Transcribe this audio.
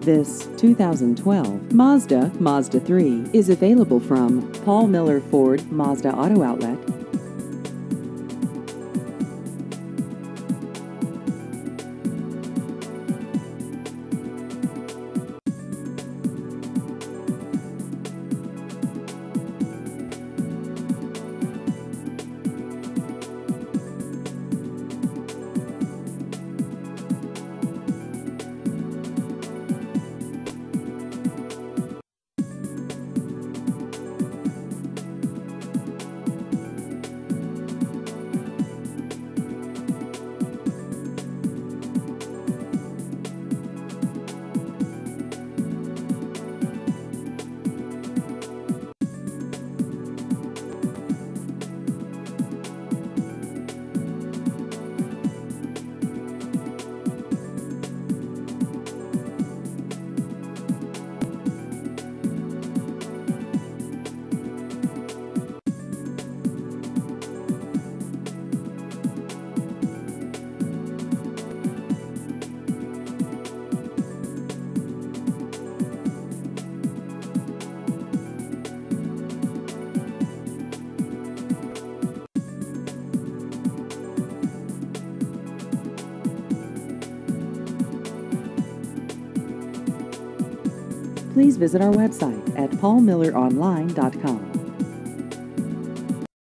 This 2012 Mazda Mazda 3 is available from Paul Miller Ford Mazda Auto Outlet. Please visit our website at paulmilleronline.com.